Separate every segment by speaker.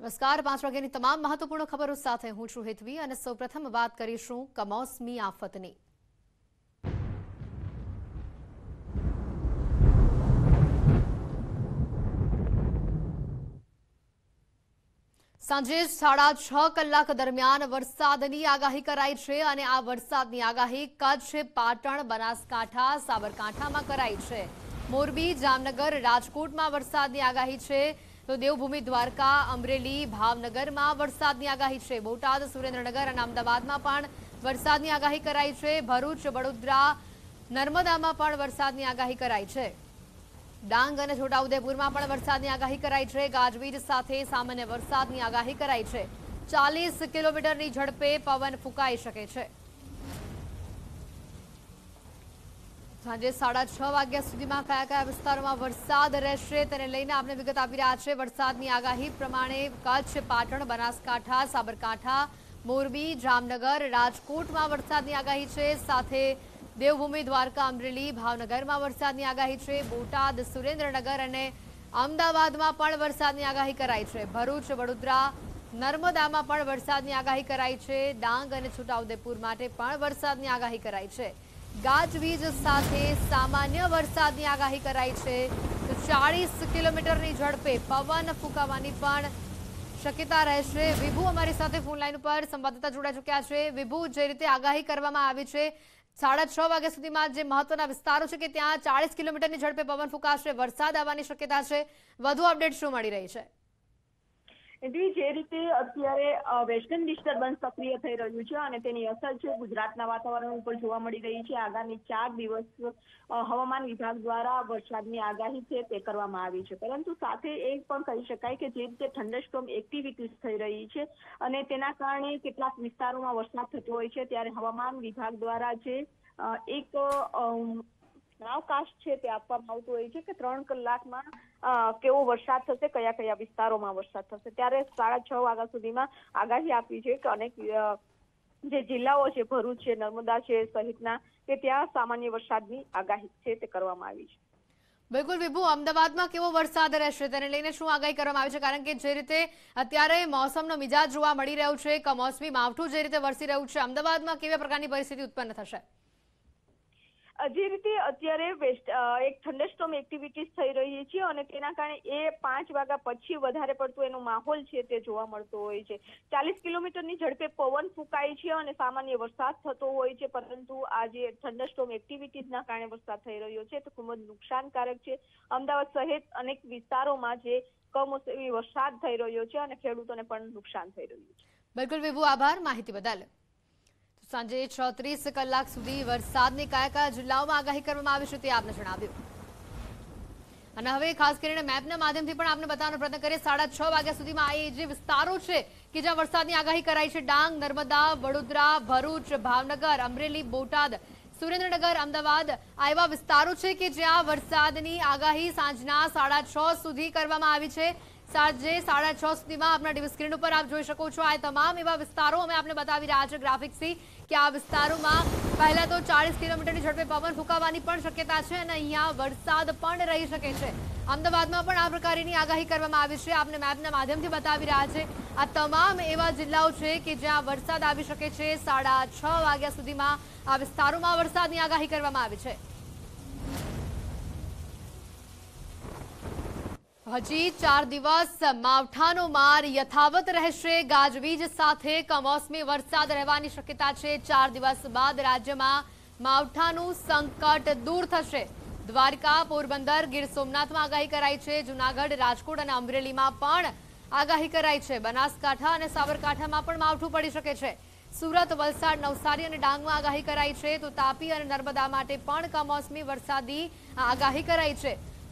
Speaker 1: નમસ્કાર, પાંચ વાગ્યાની તમામ મહત્વપૂર્ણ ખબરો સાથે હું છું હેતવી અને સૌપ્રથમ વાત કરીશું કમોસમી આફતની. સાંજે સાડા છ કલાક દરમિયાન વરસાદની આગાહી કરાઈ છે અને આ વરસાદની આગાહી કચ્છ, પાટણ, બનાસકાંઠા, સાબરકાંઠામાં કરાઈ છે. મોરબી, જામનગર, રાજકોટમાં વરસાદની આગાહી છે. તો દેવભૂમિ દ્વારકા, અમરેલી, ભાવનગરમાં વરસાદની આગાહી છે. બોટાદ, સુરેન્દ્રનગર અને અમદાવાદમાં પણ વરસાદની આગાહી કરાઈ છે. ભરૂચ, વડોદરા, નર્મદામાં પણ વરસાદની આગાહી કરાઈ છે. ડાંગ અને છોટાઉદેપુરમાં પણ વરસાદની આગાહી કરાઈ છે. ગાજવીજ સાથે સામાન્ય વરસાદની આગાહી કરાઈ છે. ચાલીસ કિલોમીટરની ઝડપે પવન ફૂંકાઈ શકે છે. સાંજે સાડા છ વાગ્યા સુધીમાં કયા કયા વિસ્તારોમાં વરસાદ રહેશે તેને લઈને આપણે વિગત આપી રહ્યા છે. વરસાદની આગાહી પ્રમાણે કચ્છ, પાટણ, બનાસકાંઠા, સાબરકાંઠા, મોરબી, જામનગર, રાજકોટમાં વરસાદની આગાહી છે. સાથે દેવભૂમિ, દ્વારકા, અમરેલી, ભાવનગરમાં વરસાદની આગાહી છે. બોટાદ, સુરેન્દ્રનગર અને અમદાવાદમાં પણ વરસાદની આગાહી કરાઈ છે. ભરૂચ, વડોદરા, નર્મદામાં પણ વરસાદની આગાહી કરાઈ છે. ડાંગ અને છોટાઉદેપુર માટે પણ વરસાદની આગાહી કરાઈ છે. ગાજવીજ સાથે સામાન્ય વરસાદની આગાહી કરાઈ છે. તો ચાળીસ કિલોમીટરની ઝડપે પવન ફૂંકાવાની પણ શક્યતા રહેશે. વિભુ અમારી સાથે ફોન લાઈન ઉપર સંવાદદાતા જોડાઈ ચૂક્યા છે. વિભુ, જે રીતે આગાહી કરવામાં આવી છે, સાડા છ વાગ્યા સુધીમાં જે મહત્વના વિસ્તારો છે કે ત્યાં ચાળીસ કિલોમીટરની ઝડપે પવન ફૂંકાશે, વરસાદ આવવાની શક્યતા છે. વધુ અપડેટ શું મળી રહી છે?
Speaker 2: એથી જે રીતે અત્યારે વેસ્ટર્ન ડિસ્ટર્બન્સ સક્રિય થઈ રહ્યું છે અને તેની અસર છે ગુજરાતના વાતાવરણ ઉપર જોવા મળી રહી છે. આગામી ચાર દિવસ હવામાન વિભાગ દ્વારા વરસાદની આગાહી છે તે કરવામાં આવી છે. પરંતુ સાથે એ પણ કહી શકાય કે જે રીતે થંડરસ્ટોમ એક્ટિવિટીઝ થઈ રહી છે અને તેના કારણે કેટલાક વિસ્તારોમાં વરસાદ થતો હોય છે, ત્યારે હવામાન વિભાગ દ્વારા જે એક અમ, છે તે આપવામાં આવતું હોય છે કે ત્રણ કલાકમાં કેવો વરસાદ થશે કયા કયા વિસ્તારોમાં વરસાદ થશે? ત્યારે સાડા છ વાગ્યા સુધીમાં આગાહી આપી છે કે અનેક જે જિલ્લાઓ છે ભરૂચ છે નર્મદા છે સહિતના કે ત્યાં સામાન્ય વરસાદની આગાહી છે તે કરવામાં આવી છે.
Speaker 1: બિલકુલ વિભુ અમદાવાદમાં કેવો વરસાદ રહેશે? તેને લઈને શું આગાહી કરવામાં આવી છે? કારણ કે જે રીતે અત્યારે મોસમનો મિજાજ જોવા મળી રહ્યો છે કમોસમી માવઠું જે રીતે વરસી રહ્યું છે અમદાવાદમાં કેવા પ્રકારની પરિસ્થિતિ ઉત્પન્ન થશે?
Speaker 2: જે રીતે અત્યારે વેસ્ટ એક થંડરસ્ટોમ એક્ટિવિટીઝ થઈ રહી છે અને તેના કારણે એ પાંચ વાગ્યા પછી વધારે પડતું એનો માહોલ છે તે જોવા મળતો હોય છે. ચાલીસ કિલોમીટરની ઝડપે પવન ફૂંકાય છે અને સામાન્ય વરસાદ થતો હોય છે, પરંતુ આ જે થંડરસ્ટોમ એક્ટિવિટીઝના કારણે વરસાદ થઈ રહ્યો છે, તે ખૂબ જ નુકસાનકારક છે. અમદાવાદ સહિત અનેક વિસ્તારોમાં જે કમોસમી વરસાદ થઈ રહ્યો છે અને ખેડૂતોને પણ નુકસાન થઈ રહ્યું છે.
Speaker 1: બિલકુલ વિભુ, આભાર. માહિતી બદલ. સાંજે છત્રીસ કલાક સુધી વરસાદની કયા કયા જિલ્લાઓમાં આગાહી કરવામાં આવી છે તે આપને જણાવ્યું. અને હવે ખાસ કરીને મેપના માધ્યમથી પણ આપને બતાવવાનો પ્રયત્ન કરીએ. સાડા છ વાગ્યા સુધીમાં આ જે વિસ્તારો છે કે જ્યાં વરસાદની આગાહી કરાઈ છે, ડાંગ, નર્મદા, વડોદરા, ભરૂચ, ભાવનગર, અમરેલી, બોટાદ, સુરેન્દ્રનગર, અમદાવાદ, આ એવા વિસ્તારો છે કે જ્યાં વરસાદની આગાહી સાંજના સાડા છ સુધી કરવામાં આવી છે. સાંજે સાડા છ સુધીમાં આપણા ટીવી સ્ક્રીન ઉપર આપ જોઈ શકો છો. આ તમામ એવા વિસ્તારો અમે આપને બતાવી રહ્યા છે ગ્રાફિક્સથી કે આ વિસ્તારોમાં પહેલા તો ચાળીસ કિલોમીટરની ઝડપે પવન ફૂંકાવાની પણ શક્યતા છે અને અહીંયા વરસાદ પણ રહી શકે છે. અમદાવાદમાં પણ આ પ્રકારની આગાહી કરવામાં આવી છે. આપને મેપના માધ્યમથી બતાવી રહ્યા છે. આ તમામ એવા જિલ્લાઓ છે કે જ્યાં વરસાદ આવી શકે છે. સાડા છ વાગ્યા સુધીમાં આ વિસ્તારોમાં વરસાદની આગાહી કરવામાં આવી છે. હજી ચાર દિવસ માવઠાનો માર યથાવત રહેશે. ગાજવીજ સાથે કમોસમી વરસાદ રહેવાની શક્યતા છે. ચાર દિવસ બાદ રાજ્યમાં માવઠાનું સંકટ દૂર થશે. દ્વારકા, પોરબંદર, ગીર સોમનાથમાં આગાહી કરાઈ છે. જુનાગઢ, રાજકોટ અને અમરેલીમાં પણ આગાહી કરાઈ છે. બનાસકાંઠા અને સાબરકાંઠામાં પણ માવઠું પડી શકે છે. સુરત, વલસાડ, નવસારી અને ડાંગમાં આગાહી કરાઈ છે. તો તાપી અને નર્મદા માટે પણ કમોસમી વરસાદી આગાહી કરાઈ છે.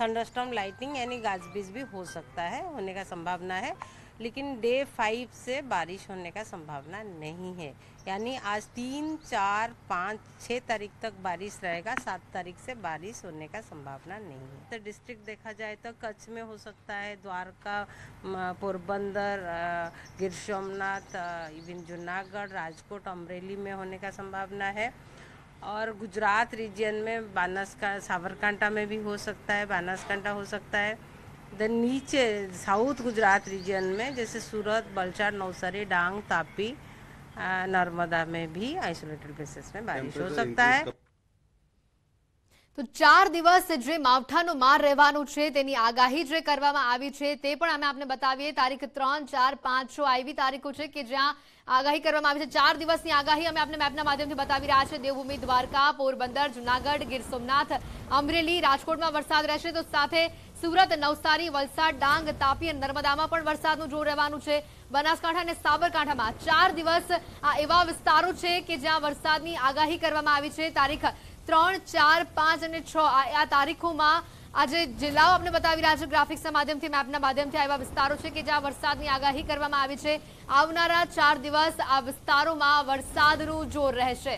Speaker 3: थंडरस्टॉर्म लाइटिंग यानी गाजबीज भी हो सकता है, होने का संभावना है, लेकिन डे फाइव से बारिश होने का संभावना नहीं है। यानी आज तीन, चार, पाँच छः तारीख तक बारिश रहेगा, सात तारीख से बारिश होने का संभावना नहीं है। तो डिस्ट्रिक्ट देखा जाए तो कच्छ में हो सकता है, द्वारका पोरबंदर गिर सोमनाथ इवन जूनागढ़, राजकोट, अमरेली में होने का संभावना है। और गुजरात रीजन में बानस का साबरकांठा में भी हो सकता है बानसकांठा हो सकता है। देन नीचे साउथ गुजरात रीजन में जैसे सूरत बलचार नवसारी डांग तापी नर्मदा में भी आइसोलेटेड प्लेसेस में बारिश हो सकता है।
Speaker 1: તો ચાર દિવસ જે માવઠાનો માર રહેવાનું છે, તેની આગાહી જે કરવામાં આવી છે, તે પણ અમે આપને બતાવીએ. તારીખ ત્રણ, ચાર, પાંચ, છ, આવી તારીખો છે કે જ્યાં આગાહી કરવામાં આવી છે. ચાર દિવસની આગાહી અમે આપને મેપના માધ્યમથી બતાવી રહ્યા છે. દેવભૂમિ, દ્વારકા, પોરબંદર, જુનાગઢ, ગીર સોમનાથ, અમરેલી, રાજકોટમાં વરસાદ રહેશે. તો સાથે સુરત, નવસારી, વલસાડ, ડાંગ, તાપી અને નર્મદામાં પણ વરસાદનું જોર રહેવાનું છે. બનાસકાંઠા અને સાબરકાંઠામાં ચાર દિવસ આ એવા વિસ્તારો છે કે જ્યાં વરસાદની આગાહી કરવામાં આવી છે. તારીખ ત્રણ, ચાર, પાંચ અને છ. આ તારીખોમાં આજે જિલ્લાઓ આપણે બતાવી રહ્યા છે, ગ્રાફિક્સના માધ્યમથી, મેપના માધ્યમથી એવા વિસ્તારો છે કે જ્યાં વરસાદની આગાહી કરવામાં આવી છે. આવનારા ચાર દિવસ આ વિસ્તારોમાં વરસાદનું જોર રહેશે.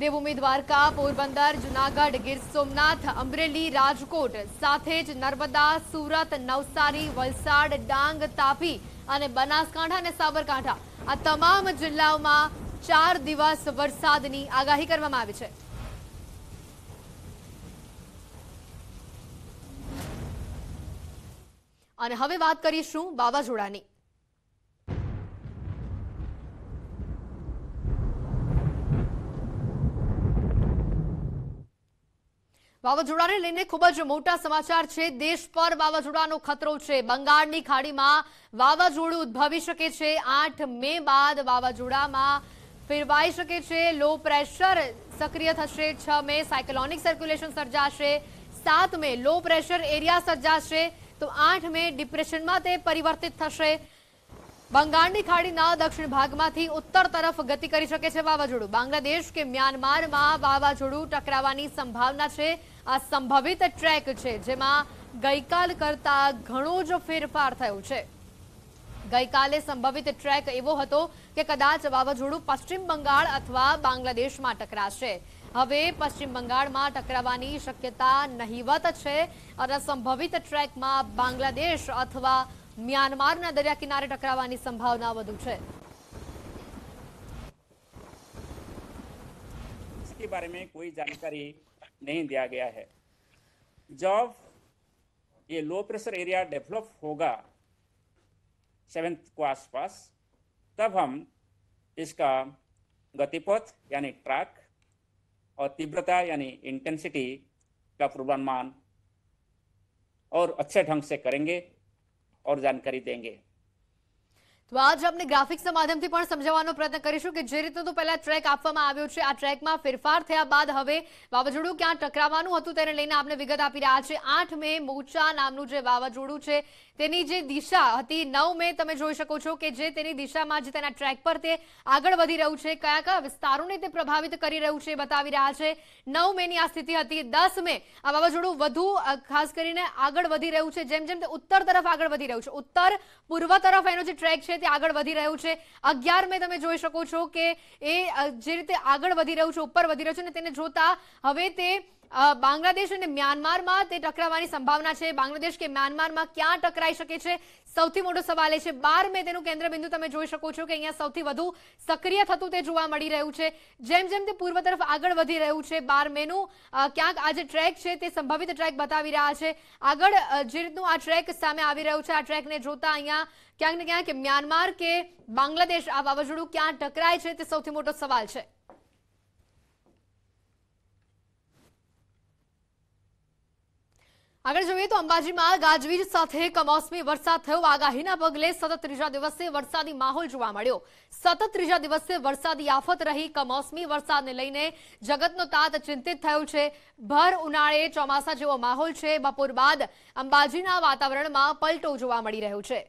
Speaker 1: દેવભૂમિ દ્વારકા પોરબંદર, જુનાગઢ, ગીર સોમનાથ, અમરેલી, રાજકોટ, સાથે જ નર્મદા, સુરત, નવસારી, વલસાડ, ડાંગ, તાપી અને બનાસકાંઠા અને સાબરકાંઠા. આ તમામ જિલ્લાઓમાં ચાર દિવસ વરસાદની આગાહી કરવામાં આવી છે. અને હવે વાત કરીશું વાવાઝોડાની. વાવાઝોડાને લઈને ખૂબ જ મોટા સમાચાર છે. દેશ પર વાવાઝોડાનો ખતરો છે. બંગાળની ખાડીમાં વાવાઝોડું ઉદ્ભવી શકે છે. આઠ મે બાદ વાવાઝોડામાં ફેરવાઈ શકે છે. લો પ્રેશર સક્રિય થશે. છ મે સાયક્લોનિક સર્ક્યુલેશન સર્જાશે. સાત મે લો પ્રેશર એરિયા સર્જાશે. તો આઠ મે ડિપ્રેશનમાં તે પરિવર્તિત થશે. બંગાળની ખાડીના દક્ષિણ ભાગમાંથી ઉત્તર તરફ ગતિ કરી શકે છે વાવાઝોડું. બાંગ્લાદેશ કે મ્યાનમારમાં વાવાઝોડું ટકરાવાની સંભાવના છે. આ સંભવિત ટ્રેક છે, જેમાં ગઈકાલ કરતા ઘણો જ ફેરફાર થયો છે. ગઈકાલે સંભવિત ટ્રેક એવો હતો કે કદાચ વાવાઝોડું પશ્ચિમ બંગાળ અથવા બાંગ્લાદેશમાં ટકરાશે હવે પશ્ચિમ બંગાળમાં ટકરાવાની શક્યતા નહીવત છે અને સંભવિત ટ્રેકમાં બાંગ્લાદેશ અથવા મ્યાનમારના દરિયા કિનારે ટકરાવાની સંભાવના વધુ છે
Speaker 4: इसके बारे में कोई जानकारी नहीं दिया गया है जब ये लो प्रेशर एरिया डेवलप होगा सेवेंथ को आसपास तब हम इसका गतिपथ, यानी ट्रैक और तीव्रता, यानी इंटेंसिटी का पूर्वानुमान और अच्छे ढंग से करेंगे और जानकारी देंगे।
Speaker 1: તો આજ આપણે ગ્રાફિક્સના માધ્યમથી પણ સમજાવવાનો પ્રયત્ન કરીશું કે જે રીતે તો પહેલા ટ્રેક આપવામાં આવ્યો છે. આ ટ્રેકમાં ફેરફાર થયા બાદ હવે વાવાઝોડું ક્યાં ટકરાવાનું હતું તેને લઈને આપણે વિગત આપી રહ્યા છે આઠ મે મોચા નામનું જે વાવાઝોડું છે તેની જે દિશા હતી, નવ મે તમે જોઈ શકો છો કે જે તેની દિશામાં જે તેના ટ્રેક પર તે આગળ વધી રહ્યું છે. કયા કયા વિસ્તારોને તે પ્રભાવિત કરી રહ્યું છે બતાવી રહ્યા છે. નવ મે ની આ સ્થિતિ હતી, દસ મે આ વાવાઝોડું વધુ ખાસ કરીને આગળ વધી રહ્યું છે. જેમ જેમ તે ઉત્તર તરફ આગળ વધી રહ્યું છે. ઉત્તર પૂર્વ તરફ એનો જે ટ્રેક છે તે આગળ વધી રહ્યું છે. અગિયાર મે તમે જોઈ શકો છો કે એ જે રીતે આગળ વધી રહ્યું છે, ઉપર વધી રહ્યું છે અને તેને જોતા હવે તે બાંગ્લાદેશ અને મ્યાનમારમાં તે ટકરાવાની સંભાવના છે. બાંગ્લાદેશ કે મ્યાનમારમાં ક્યાં ટકરાઈ શકે છે? સૌથી મોટો સવાલ એ છે, બાર મે તેનું કેન્દ્રબિંદુ તમે જોઈ શકો છો કે અહીંયા સૌથી વધુ સક્રિય થતું તે જોવા મળી રહ્યું છે. જેમ જેમ તે પૂર્વ તરફ આગળ વધી રહ્યું છે, બાર મેનું ક્યાંક આ જે ટ્રેક છે તે સંભવિત ટ્રેક બતાવી રહ્યા છે. આગળ જે રીતનું આ ટ્રેક સામે આવી રહ્યું છે, આ ટ્રેકને જોતા અહીંયા ક્યાંક ને ક્યાંક મ્યાનમાર કે બાંગ્લાદેશ આ વાવાઝોડું ક્યાં ટકરાય છે તે સૌથી મોટો સવાલ છે. આગળ જોઈએ તો અંબાજીમાં ગાજવીજ સાથે કમોસમી વરસાદ થયો. આગાહીના પગલે સતત ત્રીજા દિવસે વરસાદી માહોલ જોવા મળ્યો. સતત ત્રીજા દિવસે વરસાદી આફત રહી. કમોસમી વરસાદને લઈને જગતનો તાત ચિંતિત થયો છે. ભર ઉનાળે ચોમાસા જેવો માહોલ છે. બપોર બાદ અંબાજીના વાતાવરણમાં પલટો જોવા મળી રહ્યો છે.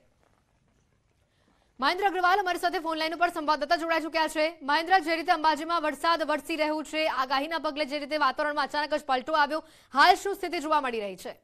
Speaker 1: મહેન્દ્ર અગ્રવાલ અમારી સાથે ફોન લાઈન ઉપર સંવાદદાતા જોડાઈ ચુક્યા છે. મહેન્દ્ર, જે રીતે અંબાજીમાં વરસાદ વરસી રહ્યું છે, આગાહીના પગલે જે રીતે વાતાવરણમાં અચાનક જ પલટો આવ્યો, હાલ શું સ્થિતિ જોવા મળી રહી છે?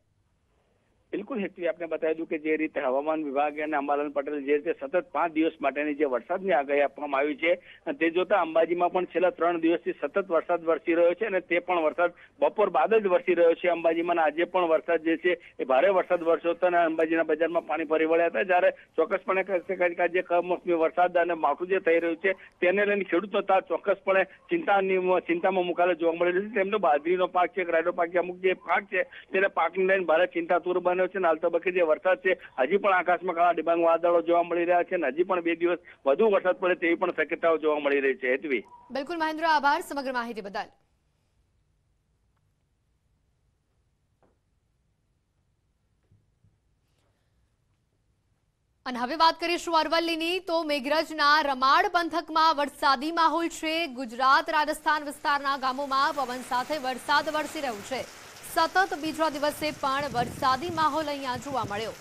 Speaker 5: બિલકુલ હેતવી આપને બતાવી દઉં કે જે રીતે હવામાન વિભાગ અને અંબાલાલ પટેલ જે રીતે સતત પાંચ દિવસ માટેની જે વરસાદની આગાહી આપવામાં આવી છે તે જોતા અંબાજીમાં પણ છેલ્લા ત્રણ દિવસથી સતત વરસાદ વરસી રહ્યો છે અને તે પણ વરસાદ બપોર બાદ જ વરસી રહ્યો છે અંબાજીમાં આજે પણ વરસાદ જે છે એ ભારે વરસાદ વરસ્યો હતો અને અંબાજીના બજારમાં પાણી ભરી વળ્યા હતા. જ્યારે ચોક્કસપણે જે કમોસમી વરસાદ અને માવઠું જે થઈ રહ્યું છે, તેને લઈને ખેડૂતો તાર ચોક્કસપણે ચિંતાની ચિંતામાં મુકાયેલા જોવા મળી છે. તેમનો બાજરીનો પાક છે, રાયડો પાક છે, અમુક જે પાક છે, તેને પાકને લઈને ભારે ચિંતાતુર બન્યો છે અને હાલ તબક્કે જે વરસાદ છે, હજી પણ આકાશમાં કાળા ડિબાંગ વાદળો જોવા મળી રહ્યા છે અને હજી પણ બે દિવસ વધુ વરસાદ પડે તેવી પણ શક્યતાઓ જોવા મળી રહી છે. હેતવી.
Speaker 1: બિલકુલ મહેન્દ્ર, આભાર સમગ્ર માહિતી બદલ. અને હવે વાત કરીશું અરવલ્લીની, તો મેઘરજના રમાડ પંથકમાં વરસાદી માહોલ છે. ગુજરાત, રાજસ્થાન વિસ્તારના ગામોમાં પવન સાથે વરસાદ વરસી રહ્યો છે. સતત બીજા દિવસે પણ વરસાદી માહોલ અહીંયા જોવા મળ્યો.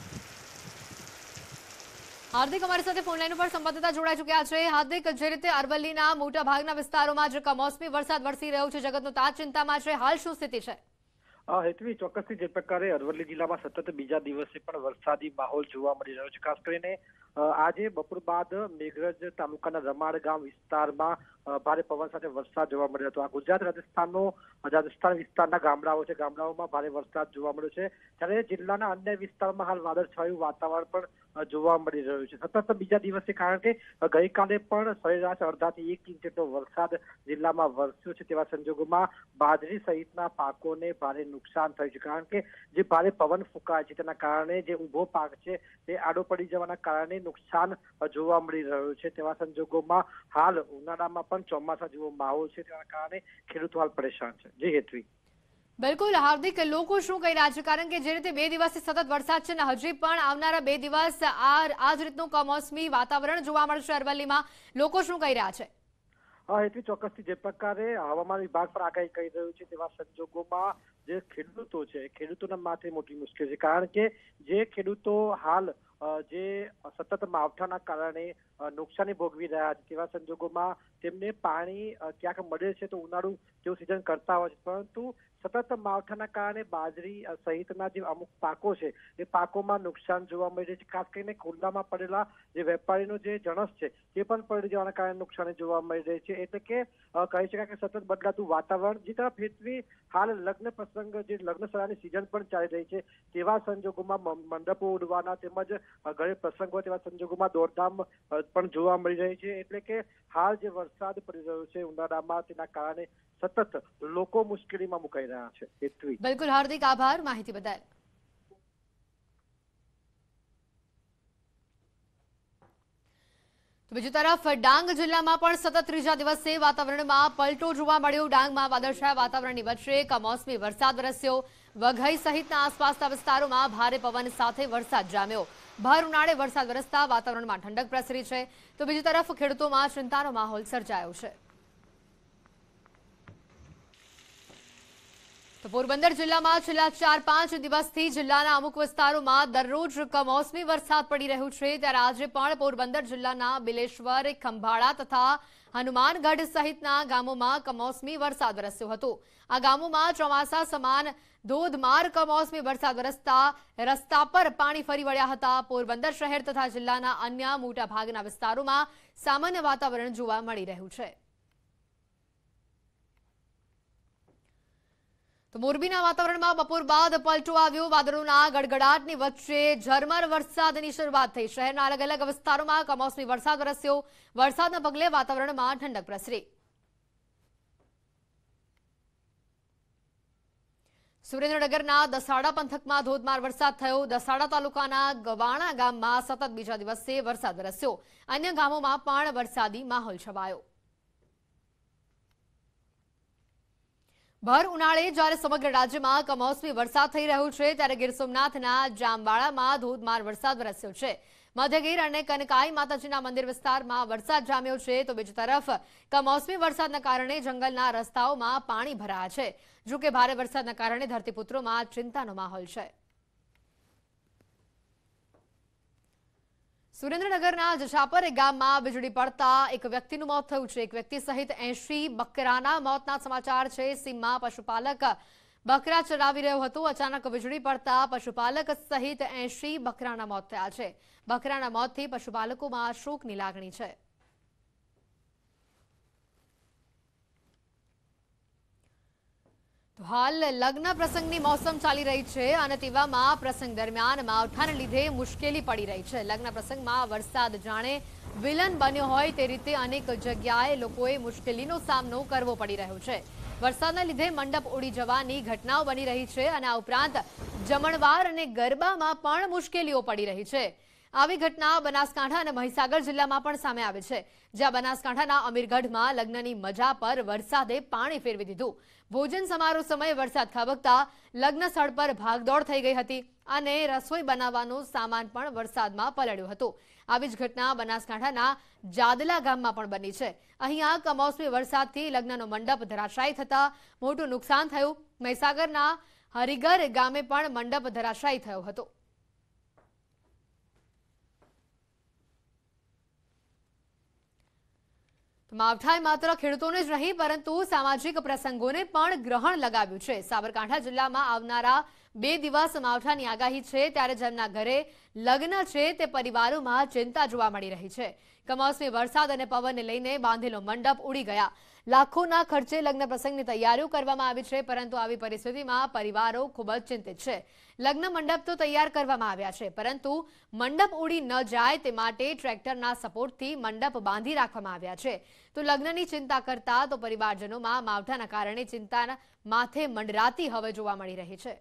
Speaker 1: હાર્દિક અમારી સાથે ફોનલાઈન ઉપર સંવાદદાતા જોડાઈ ચુક્યા છે. હાર્દિક, જે રીતે અરવલ્લીના મોટા ભાગના વિસ્તારોમાં જે કમોસમી વરસાદ વરસી રહ્યો છે, જગતનો તાજ ચિંતામાં છે. હાલ શું સ્થિતિ છે?
Speaker 6: હેતવી, ચોક્કસથી જે પ્રકારે અરવલ્લી જિલ્લામાં સતત બીજા દિવસે પણ વરસાદી માહોલ જોવા મળી રહ્યો છે. ખાસ કરીને આજે બપોર બાદ મેઘરજ તાલુકાના રમાડ ગામ વિસ્તારમાં ભારે પવન સાથે વરસાદ જોવા મળ્યો હતો. આ ગુજરાત રાજસ્થાનનો, રાજસ્થાન વિસ્તારના ગામડાઓ છે. ગામડાઓમાં ભારે વરસાદ જોવા મળ્યો છે. ત્યારે જિલ્લાના અન્ય વિસ્તારમાં હાલ વાદળછાયું વાતાવરણ પણ જોવા મળી રહ્યું છે. સતત બીજા દિવસે કારણ કે ગઈકાલે પણ સરેરાશ અડધાથી એક ઇંચ જેટલો વરસાદ જિલ્લામાં વરસ્યો છે તેવા સંજોગોમાં બાજરી સહિતના પાકોને ભારે નુકસાન થયું છે. કારણ કે જે ભારે પવન ફૂંકાય છે તેના કારણે જે ઊભો પાક છે તે આડો પડી જવાના કારણે નુકસાન જોવા મળી રહ્યું છે. તેવા સંજોગોમાં હાલ ઉનાળામાં પણ ચોમાસા જેવો માહોલ છે. તેના કારણે ખેડૂતો હાલ પરેશાન છે. જી હેતવી.
Speaker 1: બિલકુલ હાર્દિક લોકો શું કહી રહ્યા છે? કારણ કે જે રીતે બે દિવસથી સતત વરસાદ છે ને હજી પણ આવનારા બે દિવસ આ આ જ રીતનું કમોસમી વાતાવરણ જોવા મળશે અરવલ્લીમાં. લોકો શું કહી રહ્યા છે?
Speaker 6: હા હેતવી ચોક્કસથી. જે પ્રકારે હવામાન વિભાગ પર આગાહી કરી રહ્યું છે તેવા સંજોગોમાં જે ખેડૂતો છે ખેડૂતોના માથે મોટી મુશ્કેલ છે. કારણ કે જે ખેડૂતો હાલ જે સતત માવઠાના કારણે નુકસાની ભોગવી રહ્યા છે તેવા સંજોગોમાં તેમને પાણી ક્યાંક મળે છે તો ઉનાળુ જેવું સિઝન કરતા હોય છે. પરંતુ સતત માવઠાના કારણે બાજરી સહિતના જે અમુક પાકો છે, એ પાકોમાં નુકસાન જોવા મળી રહ્યું છે. ખાસ કરીને ખુલ્લામાં પડેલા જે વેપારીનો જે જણસ છે, તે પણ પડી જવાના કારણે નુકસાની જોવા મળી રહી છે. એટલે કે કહી શકાય કે સતત બદલાતું વાતાવરણ, જે તરફ હેતવી હાલ લગ્ન પ્રસંગ, જે લગ્ન સરાની સિઝન પણ ચાલી રહી છે, તેવા સંજોગોમાં મંડપો ઉડવાના તેમજ ઘરે પ્રસંગો તેવા સંજોગોમાં દોડધામ પણ જોવા મળી રહી છે. એટલે કે, હાલ જે વરસાદ પડી રહ્યો છે ઉનાળામાં, તેના કારણે સતત લોકો મુશ્કેલીમાં મુકાઈ રહ્યા છે હેતવી
Speaker 1: બિલકુલ, હાર્દિક આભાર, માહિતી બદલ. બીજી તરફ, ડાંગ જિલ્લામાં પણ સતત ત્રીજા દિવસે વાતાવરણમાં પલટો જોવા મળ્યો. ડાંગમાં વાદળછાયા વાતાવરણની વચ્ચે કમોસમી વરસાદ વરસ્યો. વઘઈ સહિતના આસપાસના વિસ્તારોમાં ભારે પવન સાથે વરસાદ જામ્યો. ભર ઉનાળે વરસાદ વરસતા વાતાવરણમાં ઠંડક પ્રસરી છે. તો બીજી તરફ, ખેડૂતોમાં ચિંતાનો માહોલ સર્જાયો છે. તો પોરબંદર જિલ્લામાં છેલ્લા ચાર પાંચ દિવસથી જિલ્લાના અમુક વિસ્તારોમાં દરરોજ કમોસમી વરસાદ પડી રહ્યો છે. ત્યારે આજે પણ પોરબંદર જિલ્લાના બિલેશ્વર, ખંભાળા તથા હનુમાનગઢ સહિતના ગામોમાં કમોસમી વરસાદ વરસ્યો હતો. આ ગામોમાં ચોમાસા સમાન ધોધમાર કમોસમી વરસાદ વરસતા રસ્તા પર પાણી ફરી વળ્યા હતા. પોરબંદર શહેર તથા જિલ્લાના અન્ય મોટા ભાગના વિસ્તારોમાં સામાન્ય વાતાવરણ જોવા મળી રહ્યું છે. તો મોરબીના વાતાવરણમાં બપોર બાદ પલટો આવ્યો. વાદળોના ગડગડાટની વચ્ચે ઝરમર વરસાદની શરૂઆત થઈ. શહેરના અલગ અલગ વિસ્તારોમાં કમોસમી વરસાદ વરસ્યો. વરસાદના પગલે વાતાવરણમાં ઠંડક પ્રસરી. સુરેન્દ્રનગરના દસાડા પંથકમાં ધોધમાર વરસાદ થયો. દસાડા તાલુકાના ગવાણા ગામમાં સતત બીજા દિવસે વરસાદ વરસ્યો. અન્ય ગામોમાં પણ વરસાદી માહોલ છવાયો. ભર ઉનાળે જ્યારે સમગ્ર રાજ્યમાં કમોસમી વરસાદ થઈ રહ્યો છે, ત્યારે ગીર સોમનાથના જામવાળામાં ધોધમાર વરસાદ વરસ્યો છે. મધ્યગીર અને કનકાઈ માતાજીના મંદિર વિસ્તારમાં વરસાદ જામ્યો છે, તો બીજી તરફ કમોસમી વરસાદના કારણે જંગલના રસ્તાઓમાં પાણી ભરાયા છે. જો કે ભારે વરસાદના કારણે ધરતીપુત્રોમાં ચિંતાનો માહોલ છે. સુરેન્દ્રનગરના જશાપર ગામમાં વીજળી પડતા એક વ્યક્તિનું મોત થયું છે. એક વ્યક્તિ સહિત એંશી બકરાના મોતના સમાચાર છે. સીમમાં પશુપાલક બકરા ચરાવી રહ્યો હતો. અચાનક વીજળી પડતા પશુપાલક સહિત એંશી બકરાના મોત થયા છે. બકરાના મોતથી પશુપાલકોમાં શોકની લાગણી છે. હાલ લગ્ન પ્રસંગની મોસમ ચાલી રહી છે અને તેવામાં પ્રસંગ દરમિયાન માવઠાને લીધે મુશ્કેલી પડી રહી છે. લગ્ન પ્રસંગમાં વરસાદ જાણે વિલન બન્યો હોય તે રીતે અનેક જગ્યાએ લોકોએ મુશ્કેલીનો સામનો કરવો પડી રહ્યો છે. વરસાદના લીધે મંડપ ઉડી જવાની ઘટનાઓ બની રહી છે અને આ ઉપરાંત જમણવાર અને ગરબામાં પણ મુશ્કેલીઓ પડી રહી છે. આવી ઘટના બનાસકાંઠા અને મહીસાગર જિલ્લામાં પણ સામે આવે છે. જ્યાં બનાસકાંઠાના અમીરગઢમાં લગ્નની મજા પર વરસાદે પાણી ફેરવી દીધું. ભોજન સમારોહ સમયે વરસાદ ખાબકતા લગ્ન સ્થળ પર ભાગદોડ થઈ ગઈ હતી અને રસોઈ બનાવવાનો સામાન પણ વરસાદમાં પલળ્યો હતો. આવી જ ઘટના બનાસકાંઠાના જાદલા ગામમાં પણ બની છે. અહીંયા કમોસમી વરસાદથી લગ્નનો મંડપ ધરાશાયી થતા મોટું નુકસાન થયું. મહીસાગરના હરિગર ગામે પણ મંડપ ધરાશાયી થયો હતો. માવઠાએ માત્ર ખેડૂતોને જ નહીં, પરંતુ સામાજિક પ્રસંગોને પણ ગ્રહણ લગાવ્યું છે. સાબરકાંઠા જિલ્લામાં આવનારા બે દિવસ માવઠાની આગાહી છે, ત્યારે જેમના ઘરે લગ્ન છે, તે પરિવારોમાં ચિંતા જોવા મળી રહી છે. કમોસમી વરસાદ અને પવનને લઈને બાંધેલો મંડપ ઉડી ગયા. લાખોના ખર્ચે લગ્ન પ્રસંગની તૈયારીઓ કરવામાં આવી છે, પરંતુ આવી પરિસ્થિતિમાં પરિવારો ખૂબ જ ચિંતિત છે. લગ્ન મંડપ તો તૈયાર કરવામાં આવ્યા છે, પરંતુ મંડપ ઉડી ન જાય તે માટે ટ્રેક્ટરના સપોર્ટથી મંડપ બાંધી રાખવામાં આવ્યા છે. તો લગ્નની ચિંતા કરતા તો પરિવારજનોમાં માવઠાના કારણે ચિંતાના માથે મંડરાતી હવે જોવા મળી રહી છે.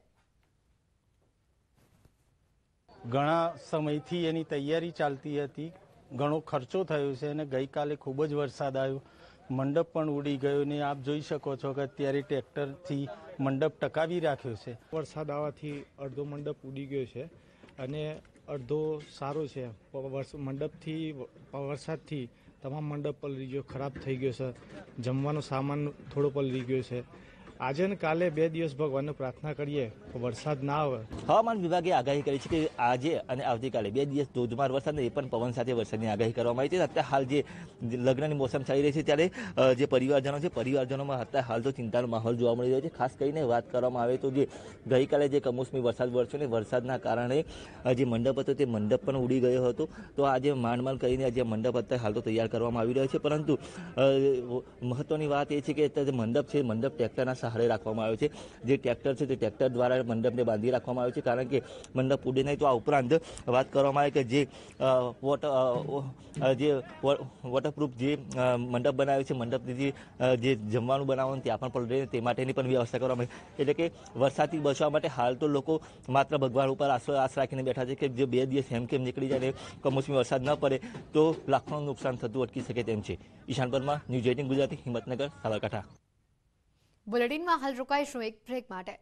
Speaker 7: ઘણા સમયથી એની તૈયારી ચાલતી હતી, ઘણો ખર્ચો થયો છે અને ગઈકાલે ખૂબ જ વરસાદ આવ્યો. મંડપ પણ ઉડી ગયો ને આપ જોઈ શકો છો કે અત્યારે ટ્રેક્ટરથી મંડપ ટકાવી રાખ્યો છે.
Speaker 8: વરસાદ આવવાથી અડધો મંડપ ઉડી ગયો છે અને અડધો સારો છે. મંડપથી, વરસાદથી તમામ મંડપ પલળી ગયો, ખરાબ થઈ ગયો છે. જમવાનો સામાન થોડો પલળી ગયો છે. આજે ને કાલે બે દિવસ ભગવાનને પ્રાર્થના કરીએ કે વરસાદ ના આવે.
Speaker 9: હવામાન વિભાગે આગાહી કરી છે કે આજે અને આવતીકાલે બે દિવસ ધોધમાર વરસાદ એ પણ પવન સાથે વરસાદની આગાહી કરવામાં આવી છે. અત્યારે હાલ જે લગ્નની મોસમ ચાલી રહી છે, ત્યારે જે પરિવારજનો છે, પરિવારજનોમાં અત્યારે હાલ તો ચિંતાનો માહોલ જોવા મળી રહ્યો છે. ખાસ કરીને વાત કરવામાં આવે તો જે ગઈકાલે જે કમોસમી વરસાદ વરસ્યો ને વરસાદના કારણે જે મંડપ હતો તે મંડપ પણ ઉડી ગયો હતો. તો આજે માંડ માંડ કરીને જે મંડપ અત્યારે હાલ તો તૈયાર કરવામાં આવી રહ્યો છે. પરંતુ મહત્વની વાત એ છે કે જે મંડપ છે, મંડપ ટ્રેક્ટરના સહારે રાખવામાં આવ્યો છે. જે ટ્રેક્ટર છે તે ટ્રેક્ટર દ્વારા મંડપને બાંધી રાખવામાં આવ્યો છે. કારણ કે મંડપ ઉડે નહીં તો આ ઉપરાંત વાત કરવામાં આવે કે જે અ, વોટર અ, અ, જે વો- વોટરપ્રૂફ જે અ, મંડપ બનાવ્યો છે મંડપથી અ, જે જમવાનું બનાવવાનું ત્યાં પણ પલળે તે માટેની પણ વ્યવસ્થા કરવામાં આવી. એટલે કે વરસાદથી બચવા માટે હાલ તો લોકો માત્ર ભગવાન ઉપર આશરો આશ રાખીને બેઠા છે કે જે બે દિવસ હેમ કેમ નીકળી જાય ને કમોસમી વરસાદ ન પડે તો લાખોનું નુકસાન થતું અટકી શકે તેમ છે. Ishan Parmar news eighteen Gujarati Himmatnagar Sabarkantha.
Speaker 1: બુલેટિનમાં હાલ રોકાઈશું એક બ્રેક માટે.